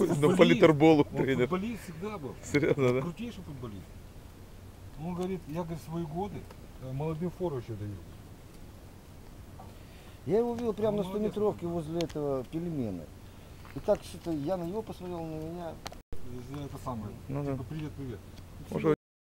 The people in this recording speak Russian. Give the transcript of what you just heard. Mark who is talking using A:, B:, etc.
A: На
B: футболист.
A: политерболу
B: Он
A: тренер.
B: футболист всегда был.
A: Серьезно, да?
B: Крутейший футболист. Он говорит, я говорит, свои годы э, молодым фору еще даю.
C: Я его видел прямо на 100-метровке возле этого пельмена. И так что-то я на него посмотрел, на меня.
B: Это самое.
A: Ну да.
B: Типа, привет, привет, уже